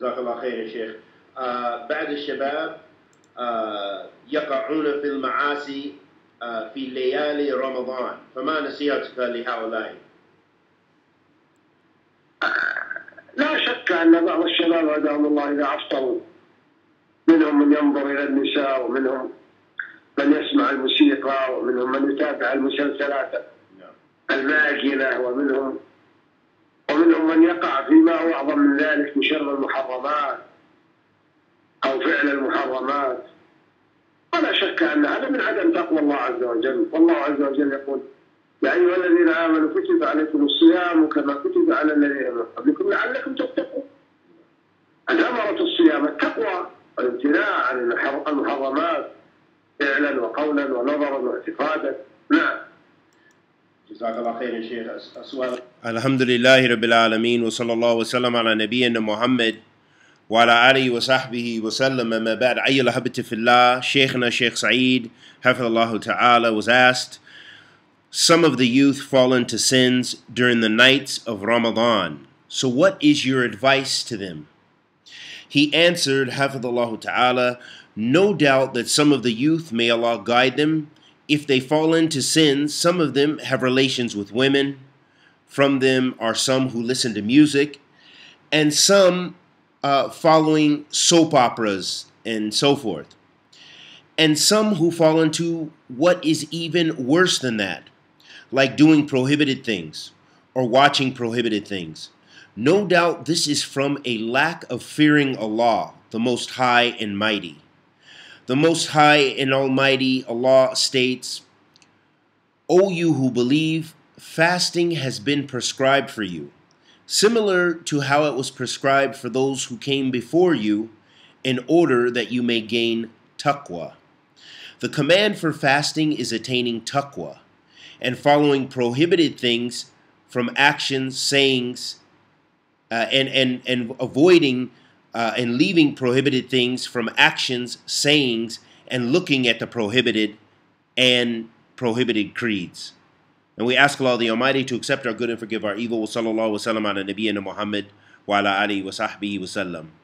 جزاك الله خير يا شيخ. آه بعد الشباب آه يقعون في المعاصي آه في ليالي رمضان. فما نصيحتك لهؤلاء؟ لا شك أن بعض الشباب هداهم الله إذا افطروا منهم من ينظر إلى النساء ومنهم من يسمع الموسيقى ومنهم من يتابع المسلسلات الماكنه ومنهم ومنهم من يقع فيما هو اعظم من ذلك من شر المحرمات أو فعل المحرمات. ولا شك أن هذا من عدم تقوى الله عز وجل. والله عز وجل يقول يا أيها الذين آمنوا كتب عليكم الصيام كما كتب على الذين من قبلكم لعلكم تتقون. ثمرة الصيام التقوى والامتناع عن المحرمات فعلا وقولا ونظرا واعتقادا. نعم. جزاك الله خير يا شيخ. السؤال Alhamdulillahi Rabbil Alameen wa sallallahu wa sallam ala nabiyyina Muhammad wa ala alihi wa sahbihi wa sallam amma ba'd. Ayyala habita fillah Shaykhna Shaykh Sa'id hafidhallahu ta'ala was asked some of the youth fall into sins during the nights of Ramadan. So what is your advice to them? He answered hafidhallahu ta'ala no doubt that some of the youth may Allah guide them if they fall into sins some of them have relations with women from them are some who listen to music and some uh, following soap operas and so forth. And some who fall into what is even worse than that, like doing prohibited things or watching prohibited things. No doubt this is from a lack of fearing Allah, the Most High and Mighty. The Most High and Almighty Allah states, O you who believe, fasting has been prescribed for you similar to how it was prescribed for those who came before you, in order that you may gain taqwa. The command for fasting is attaining taqwa and following prohibited things from actions, sayings, uh, and, and, and avoiding uh, and leaving prohibited things from actions, sayings, and looking at the prohibited and prohibited creeds. And we ask Allah the Almighty to accept our good and forgive our evil. Wa sallallahu wa sallam ala nabiyyina Muhammad wa ala alihi wa sahbihi wa sallam.